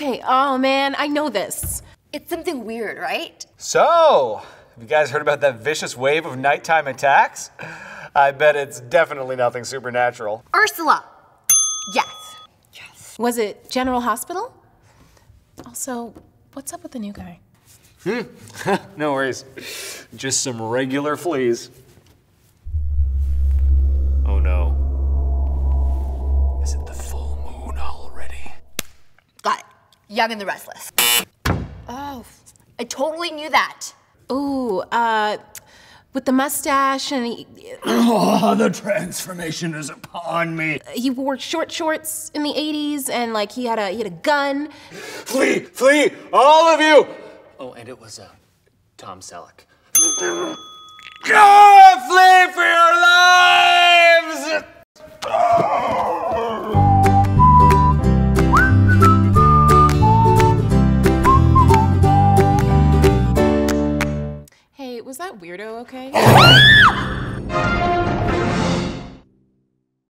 Okay, oh man, I know this. It's something weird, right? So, have you guys heard about that vicious wave of nighttime attacks? I bet it's definitely nothing supernatural. Ursula. Yes. Yes. Was it General Hospital? Also, what's up with the new guy? Hmm. No worries. Just some regular fleas. Young and the Restless. Oh, I totally knew that. Ooh, uh, with the mustache and he, Oh, the transformation is upon me. he wore short shorts in the 80s and like he had a he had a gun. Flee! Flee! All of you! Oh, and it was uh, Tom Selleck. Was that weirdo okay?